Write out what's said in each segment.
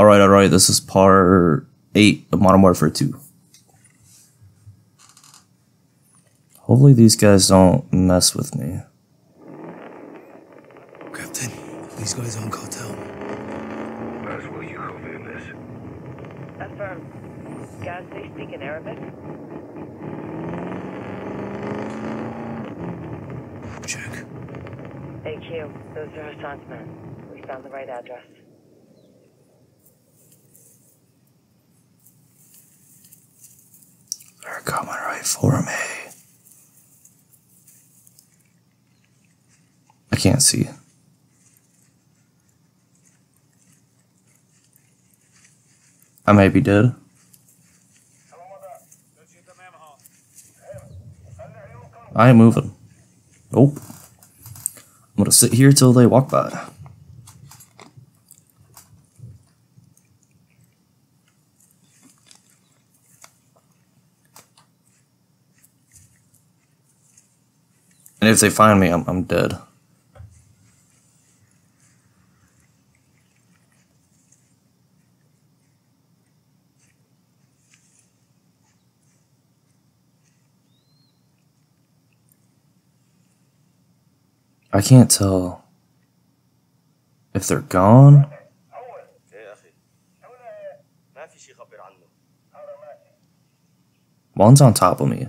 Alright, alright, this is part 8 of Modern Warfare 2. Hopefully these guys don't mess with me. Captain, these guys on cartel. Laswell you copy this? Affirm. Guys, they speak in Arabic? Check. AQ, those are Hassan's men. We found the right address. Coming right for me. I can't see. I may be dead. I ain't moving. Nope. I'm gonna sit here till they walk by. And if they find me, I'm, I'm dead. I can't tell if they're gone. One's on top of me.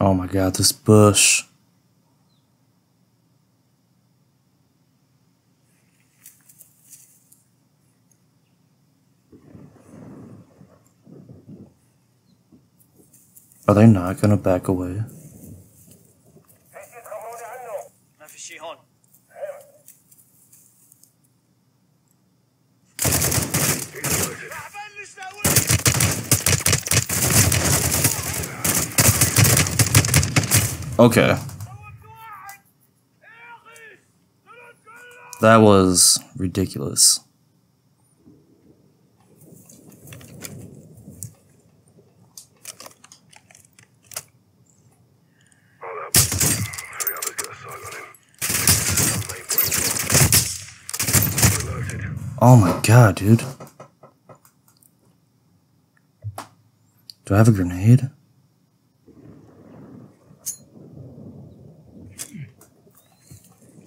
Oh my god, this bush. Are they not gonna back away? Okay. That was ridiculous. Oh my god, dude. Do I have a grenade?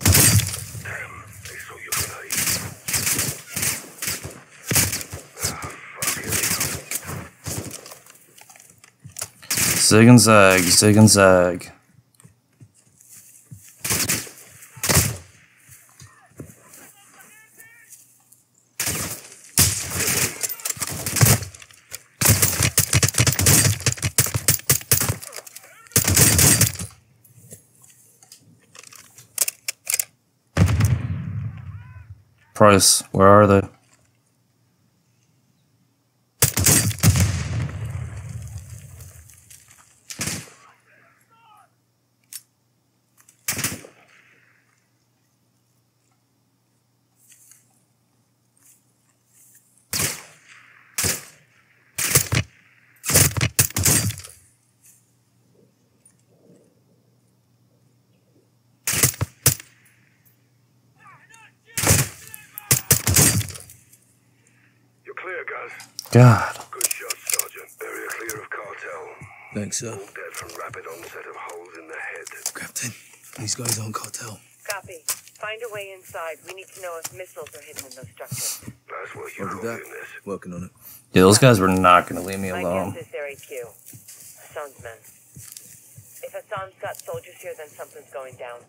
They saw your grenade. Ah, fuck, here they come. Zig and zag, zig and zag. Price, where are they? God. Good shot, Sergeant. Area clear of cartel. Thanks, sir. All dead from rapid onset of holes in the head. Captain, these guys on cartel. Copy. Find a way inside. We need to know if missiles are hidden in those structures. That's what you Roger call that. doing this. Working on it. Yeah, those guys were not gonna leave me alone. My alone. guess is they're AQ. Hassan's men. If Hassan's got soldiers here, then something's going down.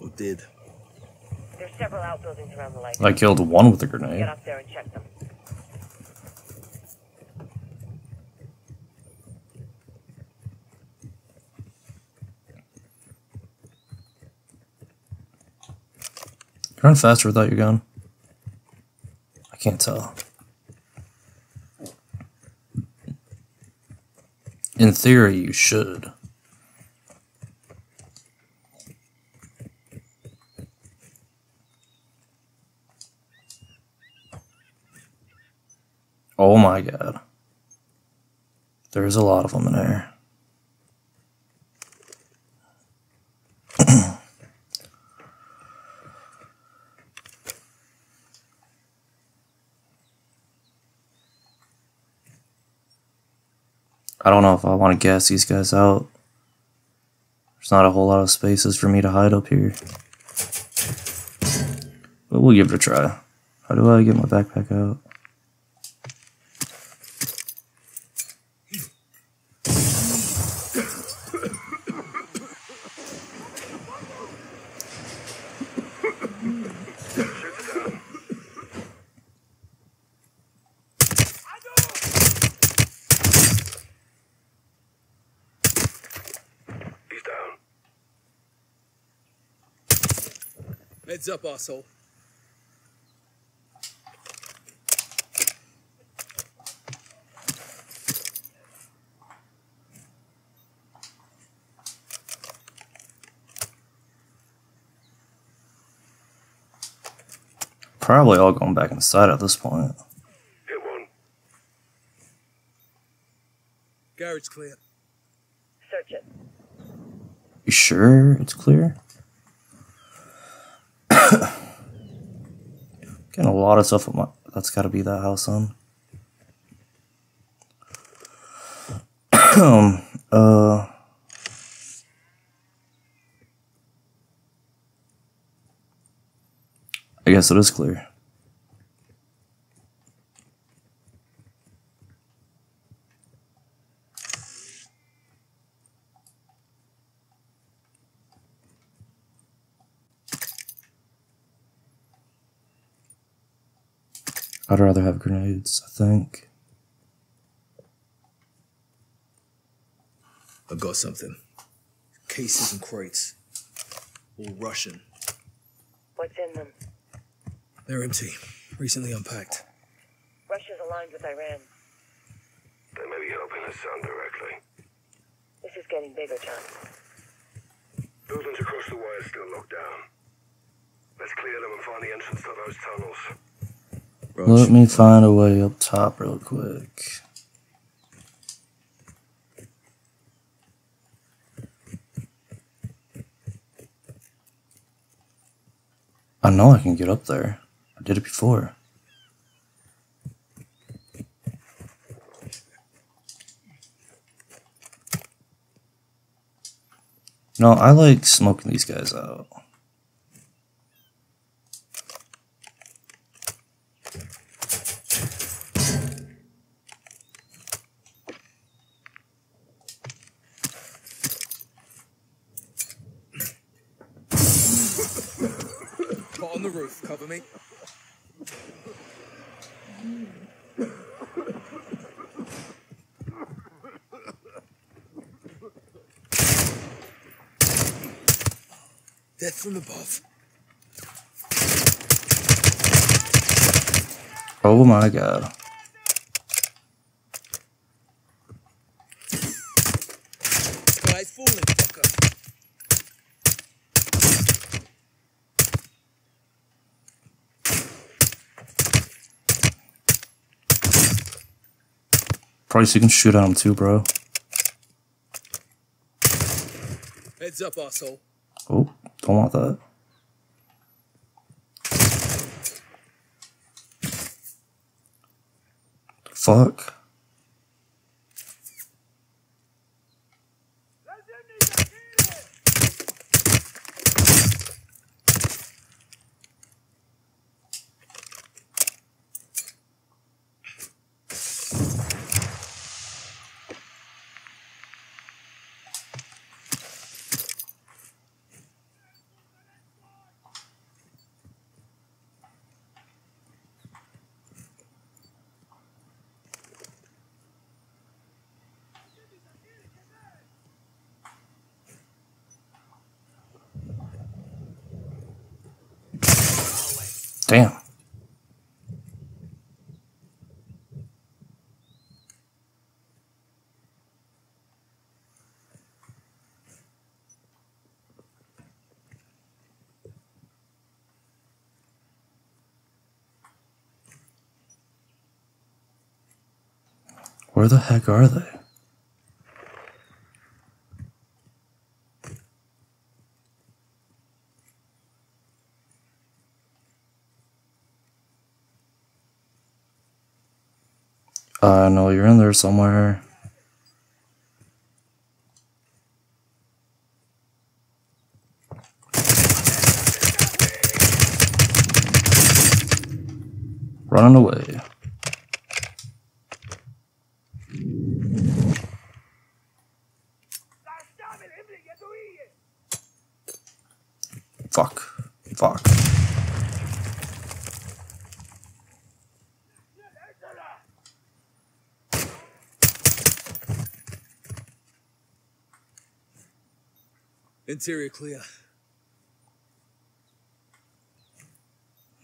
Who did. There's several outbuildings around the lake. I killed one with a grenade. Get up there and check them. Run faster without your gun. I can't tell. In theory, you should. Oh my god. There's a lot of them in there. I don't know if I want to gas these guys out. There's not a whole lot of spaces for me to hide up here. But we'll give it a try. How do I get my backpack out? He's down. Heads up, asshole. Probably all going back inside at this point. Hit one. Garage clear. Search it. You sure it's clear? Getting a lot of stuff. My, that's got to be that house on. Uh. I guess it is clear. I'd rather have grenades, I think. I've got something. Cases and crates. All Russian. What's in them? They're empty. Recently unpacked. Russia's aligned with Iran. They may be helping Hassan directly. This is getting bigger, John. Buildings across the wire still locked down. Let's clear them and find the entrance to those tunnels. Let me find a way up top real quick. I know I can get up there. I did it before. No, I like smoking these guys out. Pot on the roof. Cover me. Death from above. Oh my god. Guy's falling, fucker. Probably so you can shoot at him too, bro. Heads up, asshole. Oh, don't want that. Fuck. Damn. Where the heck are they? There somewhere. Running away. Fuck. Fuck. Interior clear.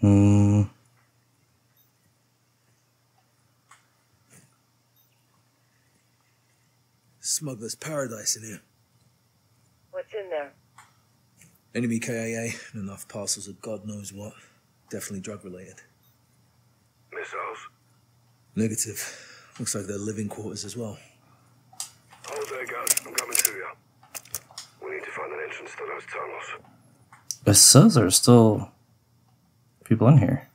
Hmm. Smuggler's paradise in here. What's in there? Enemy KIA and enough parcels of God knows what. Definitely drug related. Missiles? Negative. Looks like they're living quarters as well. Hold there, guys. I'm coming to you. We need to find an entrance to those tunnels. It says there's still people in here.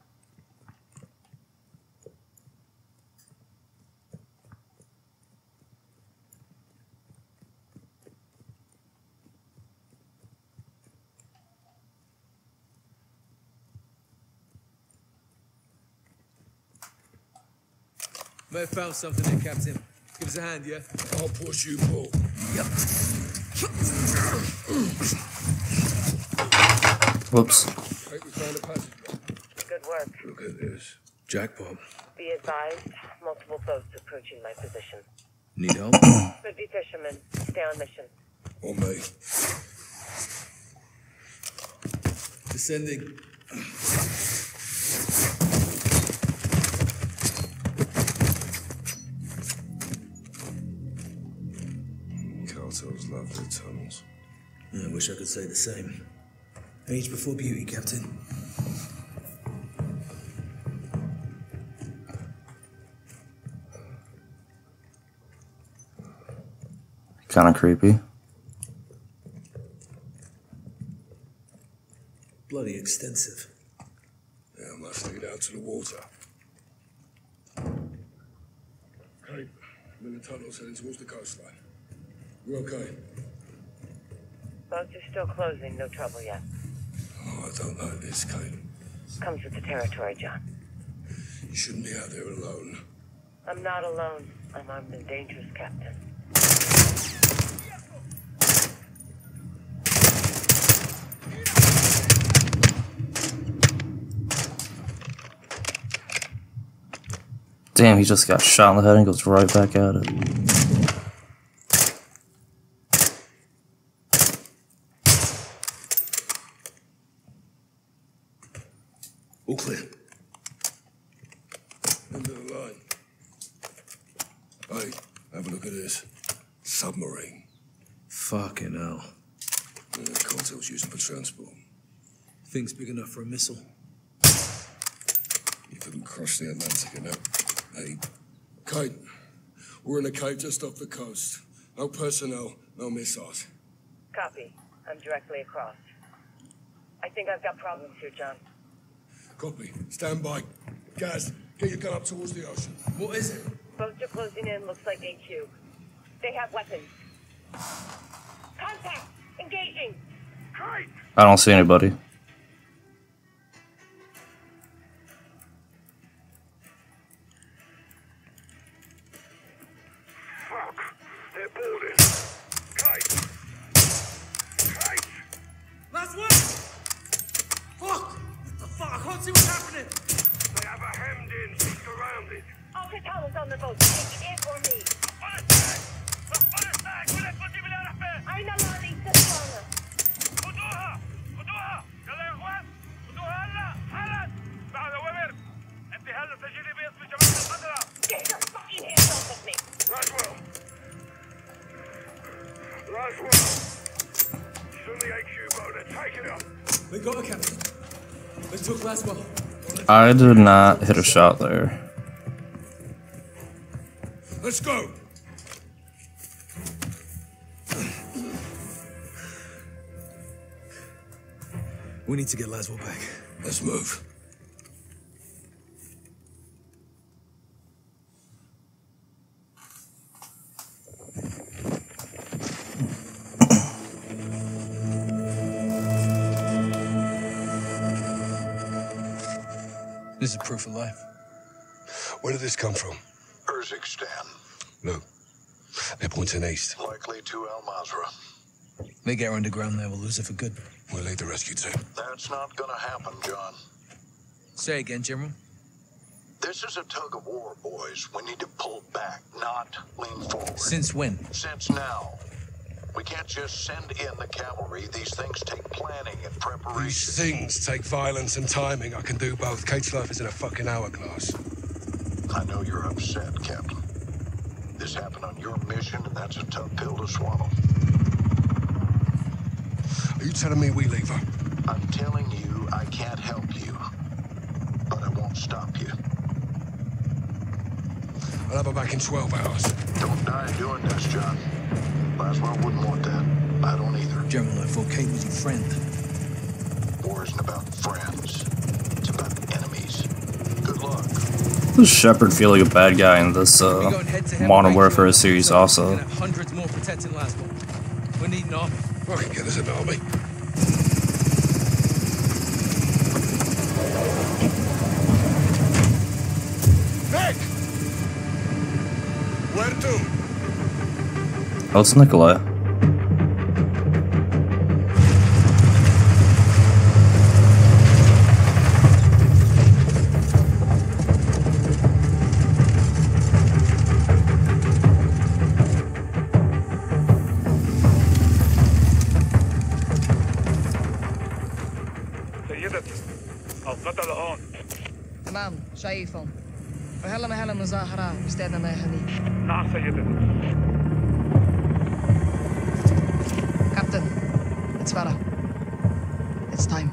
May have found something there, Captain. Give us a hand, yeah? I'll push you, Paul. Whoops. Right, we found a passage. Good work. Look at this. Jackpot. Be advised, multiple boats approaching my position. Need help? Could be fishermen. Stay on mission. Oh, on me. Descending. Say the same. Age before beauty, Captain. Kind of creepy. Bloody extensive. Yeah, I must lead out to the water. Okay, I'm in the tunnels heading towards the coastline. You okay? Boats are still closing. No trouble yet. Oh, I don't like this, Kate. Comes with the territory, John. You shouldn't be out there alone. I'm not alone. I'm armed and dangerous, Captain. Damn, he just got shot in the head and goes right back at it. All clear. End of the line. Hey, have a look at this. Submarine. Fucking hell. Yeah, the cartel's using for transport. Thing's big enough for a missile. You couldn't cross the Atlantic in that. Hey, Kate, we're in a cave just off the coast. No personnel, no missiles. Copy. I'm directly across. I think I've got problems here, John. Copy. Stand by. Gaz, get your gun up towards the ocean. What is it? Boats are closing in. Looks like AQ. They have weapons. Contact! Engaging! Kate! I don't see anybody. I did not hit a shot there. Let's go. We need to get Laswell back. Let's move. This is proof of life. Where did this come from? Urzikstan, Look. They're pointing east. likely to Al Mazrah. They get her underground there, we'll lose her for good. We'll lead the rescue team. That's not gonna happen, John. Say again, General. This is a tug of war, boys. We need to pull back, not lean forward. Since when? Since now. We can't just send in the cavalry. These things take planning and preparation. These things take violence and timing. I can do both. Kate's life is in a fucking hourglass. I know you're upset, Captain. This happened on your mission, and that's a tough pill to swallow. Are you telling me we leave her? I'm telling you, I can't help you. But I won't stop you. I'll have her back in 12 hours. Don't die doing this, John. Laswell wouldn't want that. I don't either. General, I thought Kate was your friend. War isn't about friends. It's about enemies. Good luck. Does Shepherd feel like a bad guy in this uh, head head Modern Warfare Rachel, series also? hundreds more protecting Laswell. We need an army. I can get us an army. Atsnakla. سيدتي القتل هون. تمام شايفهم. فهلا ما هلا مظاهرة أستاذنا يا حبيبي نعم سيدتي. It's Farah it's time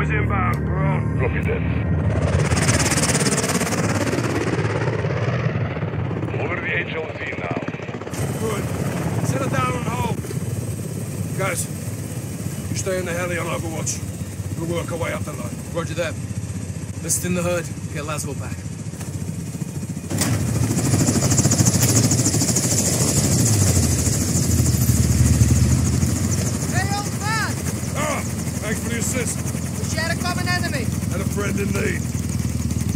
convoy's inbound. We're on. Look at this. Over the HLZ now. Good. Settle down and hold. Guys, you stay in the heli on Overwatch. We'll work our way up the line. Roger that. Let's thin the herd, get Laswell back. Hey old man Ah, thanks for the assist. we share a common enemy And a friend in need.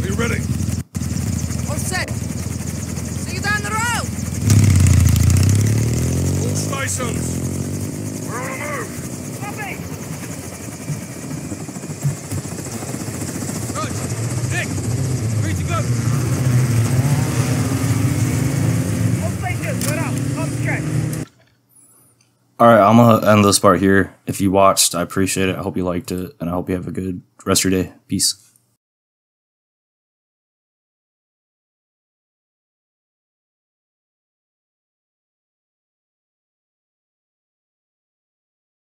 Are you ready? all set see you down the road All stations. We're on the move. copy Raj, Nick, free to go. All stations, we're up. Up check. Alright, I'm gonna end this part here. If you watched, I appreciate it. I hope you liked it, and I hope you have a good rest of your day. Peace.